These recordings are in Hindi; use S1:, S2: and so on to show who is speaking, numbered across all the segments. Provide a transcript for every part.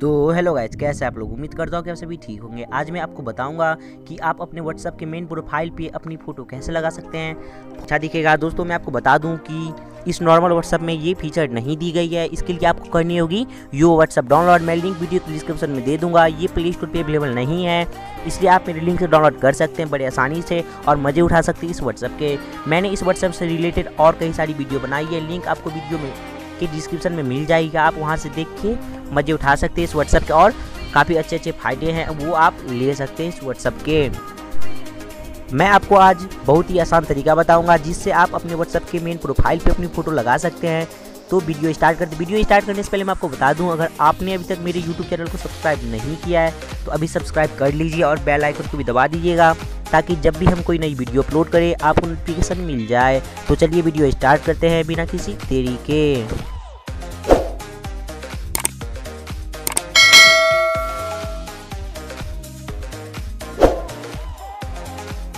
S1: तो हेलो गाइज़ कैसे आप लोग? उम्मीद करता हूँ कि आप सभी ठीक होंगे। आज मैं आपको बताऊँगा कि आप अपने व्हाट्सअप के मेन प्रोफ़ाइल पे अपनी फ़ोटो कैसे लगा सकते हैं। अच्छा दिखेगा, दोस्तों मैं आपको बता दूँ कि इस नॉर्मल व्हाट्सअप में ये फीचर नहीं दी गई है। इसके लिए आपको करनी होगी, यो व्हाट्सअप डाउनलोड मैं लिंक वीडियो डिस्क्रिप्शन में दे दूँगा। ये प्ले स्टोर पर अवेलेबल नहीं है, इसलिए आप मेरे लिंक से डाउनलोड कर सकते हैं बड़े आसानी से और मज़े उठा सकते हैं इस व्हाट्सअप के। मैंने इस व्हाट्सअप से रिलेटेड और कई सारी वीडियो बनाई है। लिंक आपको वीडियो में के डिस्क्रिप्शन में मिल जाएगी। आप वहाँ से देख के मज़े उठा सकते हैं इस व्हाट्सएप के और काफ़ी अच्छे अच्छे फ़ायदे हैं, वो आप ले सकते हैं इस व्हाट्सएप के। मैं आपको आज बहुत ही आसान तरीका बताऊँगा, जिससे आप अपने व्हाट्सएप के मेन प्रोफ़ाइल पे अपनी फ़ोटो लगा सकते हैं। तो वीडियो स्टार्ट करते वीडियो स्टार्ट करने से पहले मैं आपको बता दूँ, अगर आपने अभी तक मेरे यूट्यूब चैनल को सब्सक्राइब नहीं किया है तो अभी सब्सक्राइब कर लीजिए और बेल आइकन को भी दबा दीजिएगा। ताकि जब भी हम कोई नई वीडियो अपलोड करें आपको नोटिफिकेशन मिल जाए। तो चलिए वीडियो स्टार्ट करते हैं बिना किसी देरी के।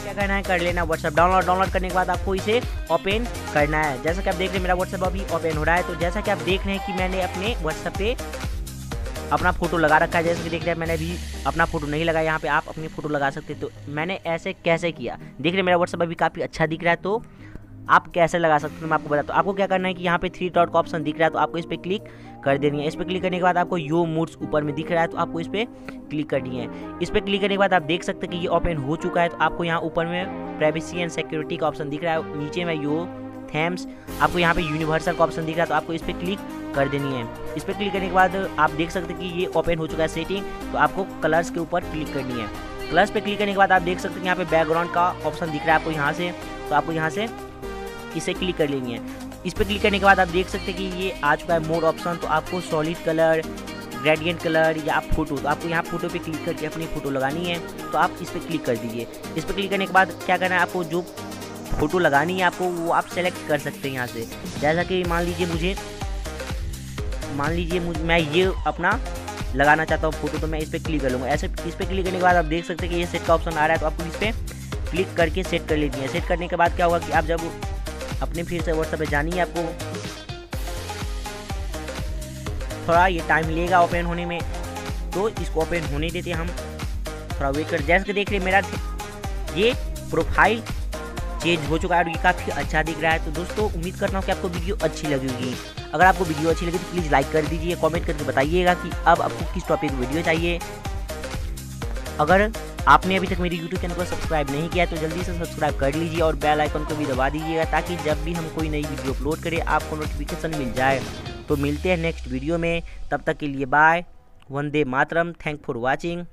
S1: क्या करना है, कर लेना व्हाट्सएप डाउनलोड डाउनलोड करने के बाद आपको इसे ओपन करना है। जैसा कि आप देख रहे हैं, मेरा व्हाट्सएप अभी ओपन हो रहा है। तो जैसा कि आप देख रहे हैं कि मैंने अपने व्हाट्सएप पे अपना फ़ोटो लगा रखा है, जैसे कि देख रहे हैं, मैंने अभी अपना फ़ोटो नहीं लगा, यहाँ पे आप अपनी फ़ोटो लगा सकते तो मैंने ऐसे कैसे किया? देख रहे मेरा व्हाट्सअप अभी काफ़ी अच्छा दिख रहा है तो आप कैसे लगा सकते हैं, मैं आपको बताता हूँ। आपको क्या करना है कि यहाँ पे थ्री डॉट का ऑप्शन दिख रहा है तो आपको इस पर क्लिक कर देनी है। इस पर क्लिक करने के बाद आपको यो मूड्स ऊपर में दिख रहा है तो आपको इस पर क्लिक करनी है। इस पर क्लिक करने के बाद आप देख सकते हैं कि ये ओपन हो चुका है तो आपको यहाँ ऊपर में प्राइवेसी एंड सिक्योरिटी का ऑप्शन दिख रहा है, नीचे में यो थैम्स। आपको यहाँ पे यूनिवर्सल का ऑप्शन दिख रहा है तो आपको इस पर क्लिक कर देनी है। इस पर क्लिक करने के बाद आप देख सकते हैं कि ये ओपन हो चुका है सेटिंग तो आपको कलर्स के ऊपर क्लिक करनी है। कलर्स पे क्लिक करने के बाद आप देख सकते हैं यहाँ पे बैकग्राउंड का ऑप्शन दिख रहा है आपको यहाँ से तो आपको यहाँ से इसे क्लिक कर लेनी है। इस पर क्लिक करने के बाद आप देख सकते हैं कि ये आ चुका है मोड ऑप्शन तो आपको सॉलिड कलर, ग्रेडियंट कलर या आप फ़ोटो तो आपको यहाँ फ़ोटो पे क्लिक करके अपनी फ़ोटो लगानी है तो आप इस पर क्लिक कर दीजिए। इस पर क्लिक करने के बाद क्या करना है, आपको जो फ़ोटो लगानी है आपको, वो आप सेलेक्ट कर सकते हैं यहाँ से। जैसा कि मान लीजिए मुझे, मान लीजिए मैं ये अपना लगाना चाहता हूँ फ़ोटो तो मैं इस पर क्लिक कर लूँगा। ऐसे, इस पर क्लिक करने के बाद आप देख सकते हैं कि ये सेट का ऑप्शन आ रहा है तो आपको इस पर क्लिक करके सेट कर लेनी है। सेट करने के बाद क्या होगा कि आप जब अपने फिर से व्हाट्सएप पे जानी है आपको, थोड़ा ये टाइम लेगा ओपन होने में तो इसको ओपन होने देते हम। थोड़ा वेट कर, जैसे देख रहे मेरा ये प्रोफ़ाइल चेंज हो चुका है और ये काफ़ी अच्छा दिख रहा है। तो दोस्तों, उम्मीद करता हूँ कि आपको वीडियो अच्छी लगेगी अगर आपको वीडियो अच्छी लगी तो प्लीज़ लाइक कर दीजिए कमेंट करके बताइएगा कि अब आपको किस टॉपिक वीडियो चाहिए। अगर आपने अभी तक मेरे यूट्यूब चैनल को सब्सक्राइब नहीं किया तो जल्दी से सब्सक्राइब कर लीजिए और बेल आइकन को भी दबा दीजिएगा ताकि जब भी हम कोई नई वीडियो अपलोड करें, आपको नोटिफिकेशन मिल जाए। तो मिलते हैं नेक्स्ट वीडियो में। तब तक के लिए bye Vande Mataram. Thank for watching